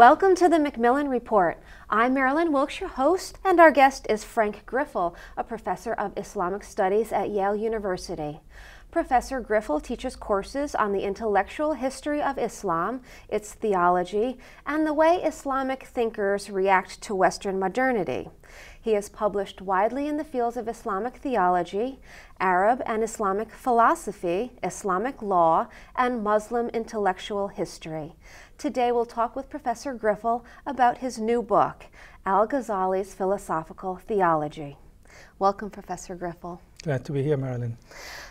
Welcome to the Macmillan Report. I'm Marilyn Wilkes, your host, and our guest is Frank Griffel, a professor of Islamic Studies at Yale University. Professor Griffel teaches courses on the intellectual history of Islam, its theology, and the way Islamic thinkers react to Western modernity. He has published widely in the fields of Islamic theology, Arab and Islamic philosophy, Islamic law, and Muslim intellectual history. Today we'll talk with Professor Griffel about his new book, Al Ghazali's Philosophical Theology. Welcome, Professor Griffel. Glad to be here, Marilyn.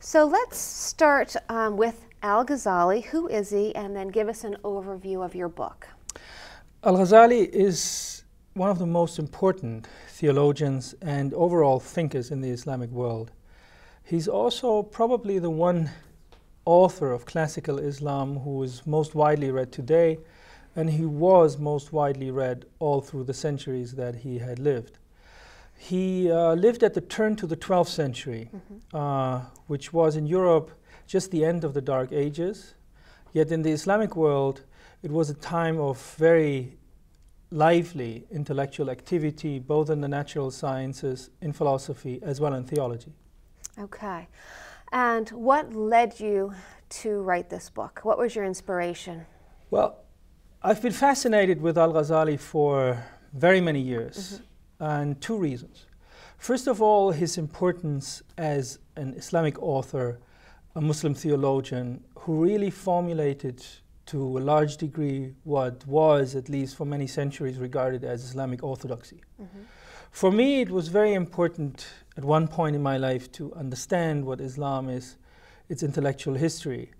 So let's start um, with Al Ghazali. Who is he? And then give us an overview of your book. Al Ghazali is one of the most important theologians and overall thinkers in the Islamic world. He's also probably the one author of classical Islam who is most widely read today, and he was most widely read all through the centuries that he had lived. He uh, lived at the turn to the 12th century, mm-hmm. uh, which was in Europe just the end of the Dark Ages. Yet in the Islamic world, it was a time of very lively intellectual activity, both in the natural sciences, in philosophy, as well in theology. Okay. And what led you to write this book? What was your inspiration? Well, I've been fascinated with Al Ghazali for very many years. Mm-hmm and two reasons. First of all, his importance as an Islamic author, a Muslim theologian who really formulated to a large degree what was, at least for many centuries, regarded as Islamic orthodoxy. Mm-hmm. For me, it was very important at one point in my life to understand what Islam is, its intellectual history.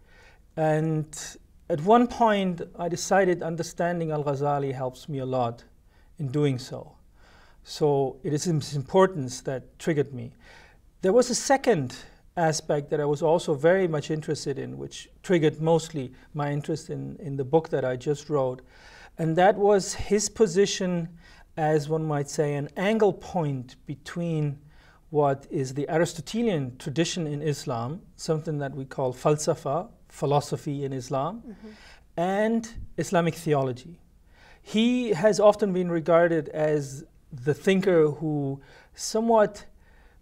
And at one point, I decided understanding Al Ghazali helps me a lot in doing so. So it is his importance that triggered me. There was a second aspect that I was also very much interested in, which triggered mostly my interest in, in the book that I just wrote, and that was his position as one might say an angle point between what is the Aristotelian tradition in Islam, something that we call falsafa, philosophy in Islam, mm-hmm. and Islamic theology. He has often been regarded as the thinker who somewhat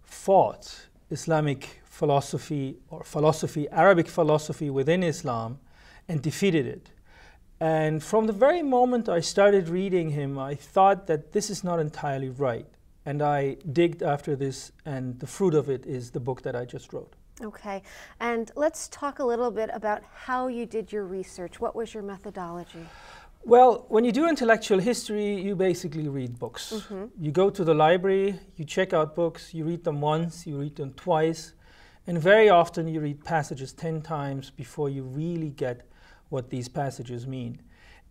fought Islamic philosophy or philosophy, Arabic philosophy within Islam, and defeated it. And from the very moment I started reading him, I thought that this is not entirely right. And I digged after this, and the fruit of it is the book that I just wrote. Okay, and let's talk a little bit about how you did your research. What was your methodology? Well, when you do intellectual history, you basically read books. Mm-hmm. You go to the library, you check out books, you read them once, you read them twice, and very often you read passages 10 times before you really get what these passages mean.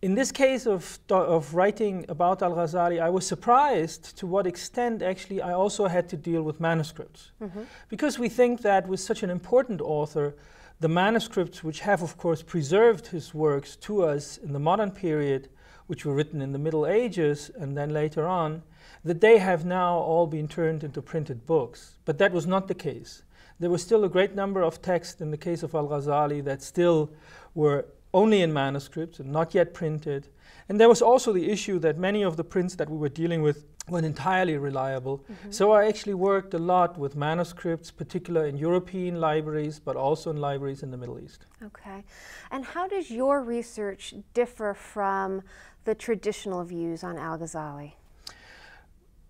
In this case of, of writing about Al Ghazali, I was surprised to what extent actually I also had to deal with manuscripts. Mm-hmm. Because we think that with such an important author, the manuscripts, which have, of course, preserved his works to us in the modern period, which were written in the Middle Ages and then later on, that they have now all been turned into printed books. But that was not the case. There was still a great number of texts in the case of Al Ghazali that still were only in manuscripts and not yet printed. And there was also the issue that many of the prints that we were dealing with weren't entirely reliable. Mm-hmm. So I actually worked a lot with manuscripts, particularly in European libraries, but also in libraries in the Middle East. Okay. And how does your research differ from the traditional views on Al Ghazali?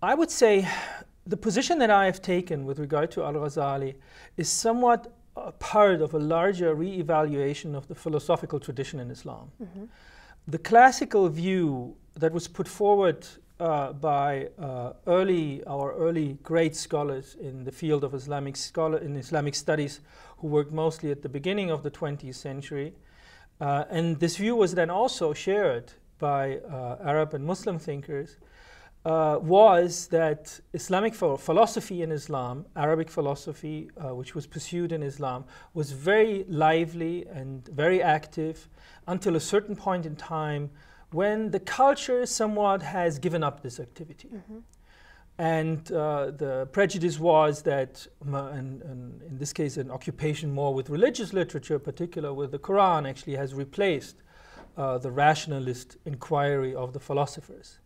I would say the position that I have taken with regard to Al Ghazali is somewhat a part of a larger re evaluation of the philosophical tradition in Islam. Mm-hmm. The classical view that was put forward uh, by uh, early our early great scholars in the field of Islamic scholar in Islamic studies, who worked mostly at the beginning of the 20th century, uh, and this view was then also shared by uh, Arab and Muslim thinkers. Uh, was that Islamic philosophy in Islam, Arabic philosophy, uh, which was pursued in Islam, was very lively and very active until a certain point in time when the culture somewhat has given up this activity. Mm-hmm. And uh, the prejudice was that, and, and in this case, an occupation more with religious literature, particular with the Quran, actually has replaced uh, the rationalist inquiry of the philosophers.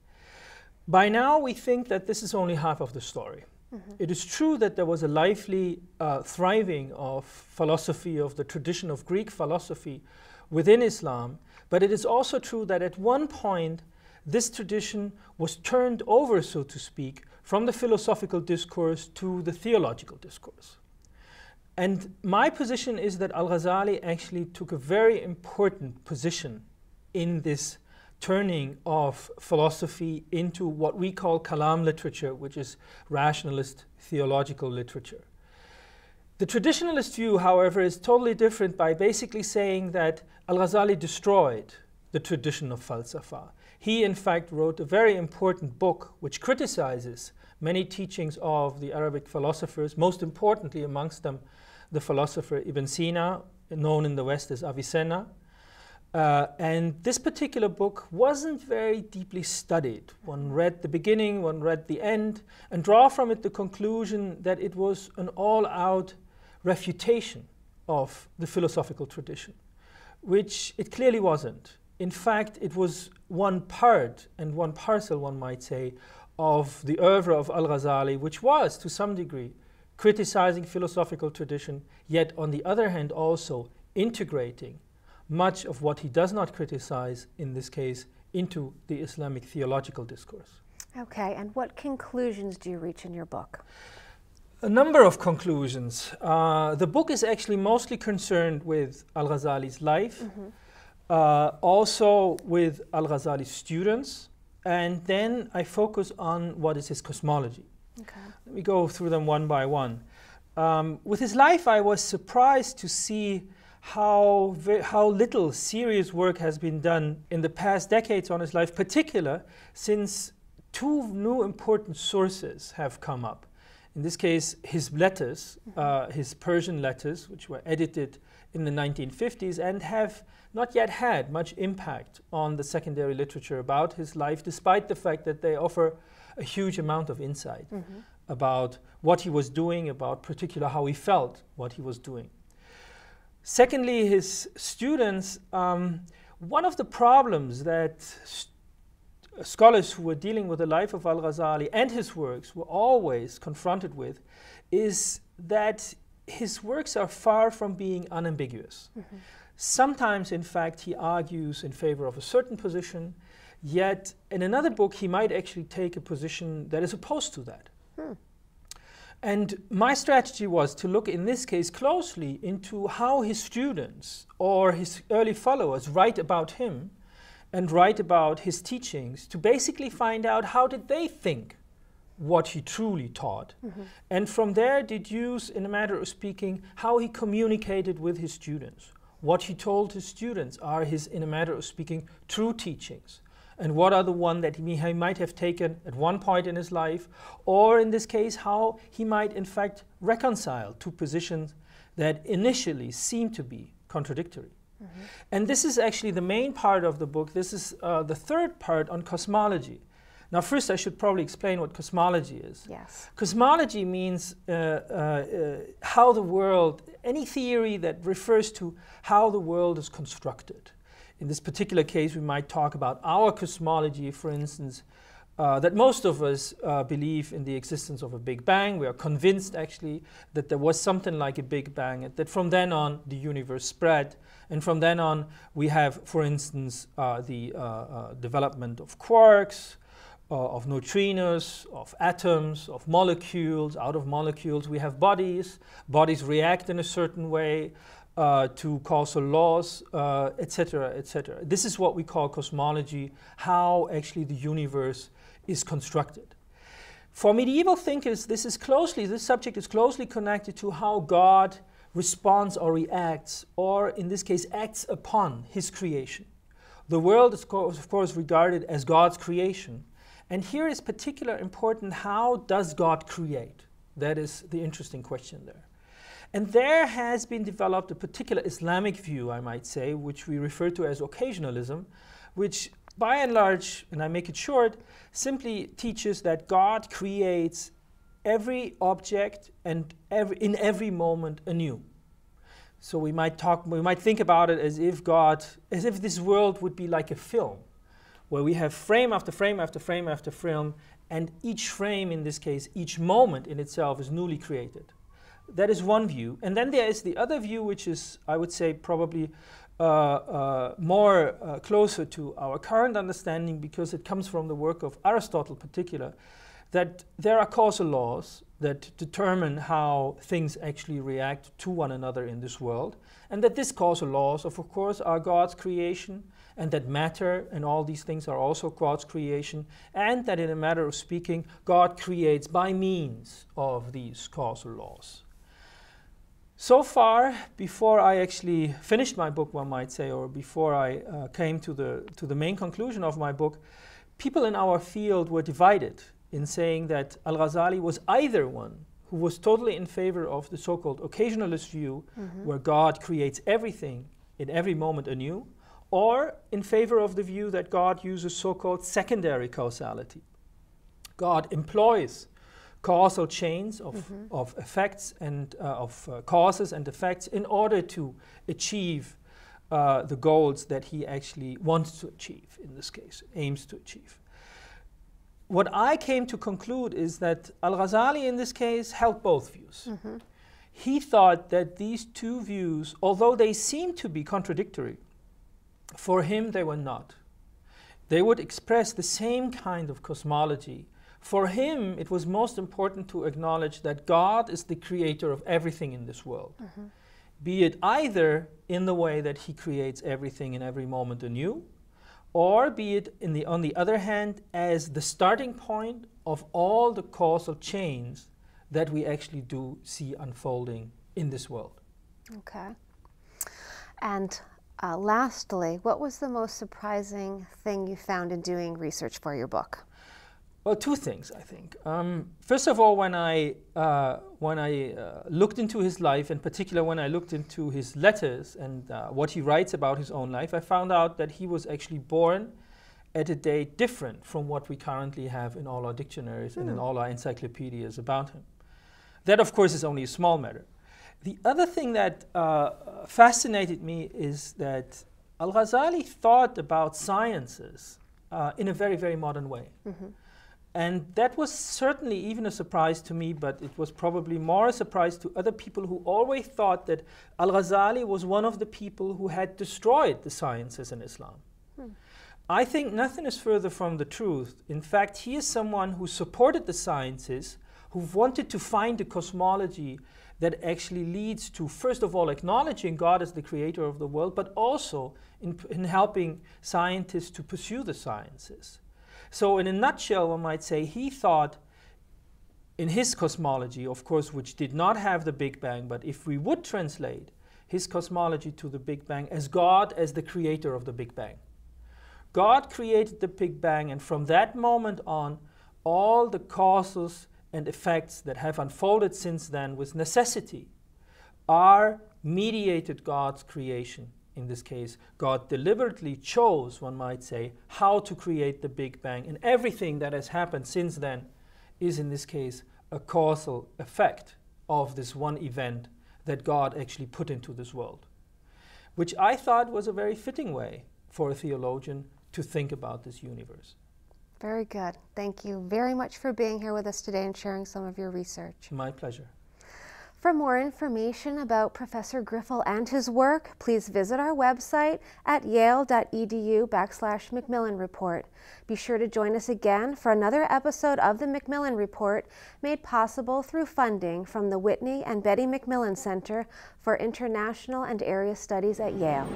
By now, we think that this is only half of the story. Mm-hmm. It is true that there was a lively uh, thriving of philosophy, of the tradition of Greek philosophy within Islam, but it is also true that at one point this tradition was turned over, so to speak, from the philosophical discourse to the theological discourse. And my position is that Al Ghazali actually took a very important position in this turning of philosophy into what we call kalam literature, which is rationalist theological literature. The traditionalist view, however, is totally different by basically saying that Al Ghazali destroyed the tradition of falsafa. He, in fact, wrote a very important book which criticizes many teachings of the Arabic philosophers, most importantly amongst them the philosopher Ibn Sina, known in the West as Avicenna. Uh, and this particular book wasn't very deeply studied. One read the beginning, one read the end, and draw from it the conclusion that it was an all out refutation of the philosophical tradition, which it clearly wasn't. In fact, it was one part and one parcel, one might say, of the oeuvre of Al Ghazali, which was, to some degree, criticizing philosophical tradition, yet on the other hand, also integrating much of what he does not criticize, in this case, into the Islamic theological discourse. Okay, and what conclusions do you reach in your book? A number of conclusions. Uh, the book is actually mostly concerned with Al Ghazali's life, mm-hmm. uh, also with Al Ghazali's students, and then I focus on what is his cosmology. Okay. Let me go through them one by one. Um, with his life, I was surprised to see how, how little serious work has been done in the past decades on his life, particular since two new important sources have come up. In this case, his letters, mm-hmm. uh, his Persian letters, which were edited in the 1950s and have not yet had much impact on the secondary literature about his life, despite the fact that they offer a huge amount of insight mm-hmm. about what he was doing, about particular how he felt what he was doing. Secondly, his students, um, one of the problems that st- scholars who were dealing with the life of Al Ghazali and his works were always confronted with is that his works are far from being unambiguous. Mm-hmm. Sometimes, in fact, he argues in favor of a certain position, yet in another book, he might actually take a position that is opposed to that. Hmm. And my strategy was to look in this case closely into how his students or his early followers write about him and write about his teachings to basically find out how did they think what he truly taught. Mm-hmm. and from there deduce in a matter of speaking how he communicated with his students. What he told his students are his in a matter of speaking true teachings and what are the one that he, he might have taken at one point in his life, or in this case, how he might in fact reconcile two positions that initially seem to be contradictory. Mm-hmm. And this is actually the main part of the book. This is uh, the third part on cosmology. Now, first, I should probably explain what cosmology is. Yes. Cosmology means uh, uh, uh, how the world, any theory that refers to how the world is constructed. In this particular case, we might talk about our cosmology, for instance, uh, that most of us uh, believe in the existence of a Big Bang. We are convinced, actually, that there was something like a Big Bang, and that from then on the universe spread. And from then on, we have, for instance, uh, the uh, uh, development of quarks, uh, of neutrinos, of atoms, of molecules. Out of molecules, we have bodies. Bodies react in a certain way uh, to causal laws, etc., uh, etc. Et this is what we call cosmology, how actually the universe is constructed. For medieval thinkers, this is closely, this subject is closely connected to how God responds or reacts, or in this case, acts upon his creation. The world is, of course, regarded as God's creation. And here is particular important how does God create? That is the interesting question there. And there has been developed a particular Islamic view, I might say, which we refer to as occasionalism, which by and large, and I make it short, simply teaches that God creates every object and every, in every moment anew. So we might talk, we might think about it as if God, as if this world would be like a film, where we have frame after frame after frame after frame, and each frame, in this case, each moment in itself is newly created. That is one view. And then there is the other view, which is, I would say, probably uh, uh, more uh, closer to our current understanding because it comes from the work of Aristotle, in particular, that there are causal laws that determine how things actually react to one another in this world, and that these causal laws, of course, are God's creation, and that matter and all these things are also God's creation, and that in a matter of speaking, God creates by means of these causal laws. So far, before I actually finished my book, one might say, or before I uh, came to the, to the main conclusion of my book, people in our field were divided in saying that Al Ghazali was either one who was totally in favor of the so called occasionalist view, mm-hmm. where God creates everything in every moment anew, or in favor of the view that God uses so called secondary causality. God employs causal chains of, mm-hmm. of effects and uh, of uh, causes and effects in order to achieve uh, the goals that he actually wants to achieve, in this case, aims to achieve. What I came to conclude is that Al Ghazali, in this case, held both views. Mm-hmm. He thought that these two views, although they seem to be contradictory, for him they were not. They would express the same kind of cosmology for him, it was most important to acknowledge that God is the creator of everything in this world. Mm-hmm. Be it either in the way that he creates everything in every moment anew, or be it in the, on the other hand as the starting point of all the causal chains that we actually do see unfolding in this world. Okay. And uh, lastly, what was the most surprising thing you found in doing research for your book? Well, two things, I think. Um, first of all, when I, uh, when I uh, looked into his life, in particular when I looked into his letters and uh, what he writes about his own life, I found out that he was actually born at a date different from what we currently have in all our dictionaries mm. and in hmm. all our encyclopedias about him. That, of course, is only a small matter. The other thing that uh, fascinated me is that Al Ghazali thought about sciences uh, in a very, very modern way. Mm-hmm. And that was certainly even a surprise to me, but it was probably more a surprise to other people who always thought that Al Ghazali was one of the people who had destroyed the sciences in Islam. Hmm. I think nothing is further from the truth. In fact, he is someone who supported the sciences, who wanted to find a cosmology that actually leads to, first of all, acknowledging God as the creator of the world, but also in, in helping scientists to pursue the sciences. So, in a nutshell, one might say he thought in his cosmology, of course, which did not have the Big Bang, but if we would translate his cosmology to the Big Bang as God as the creator of the Big Bang. God created the Big Bang, and from that moment on, all the causes and effects that have unfolded since then with necessity are mediated God's creation in this case, God deliberately chose, one might say, how to create the Big Bang. And everything that has happened since then is, in this case, a causal effect of this one event that God actually put into this world. Which I thought was a very fitting way for a theologian to think about this universe. Very good. Thank you very much for being here with us today and sharing some of your research. My pleasure. For more information about Professor Griffel and his work, please visit our website at yale.edu backslash Macmillan Report. Be sure to join us again for another episode of the Macmillan Report made possible through funding from the Whitney and Betty Macmillan Center for International and Area Studies at Yale.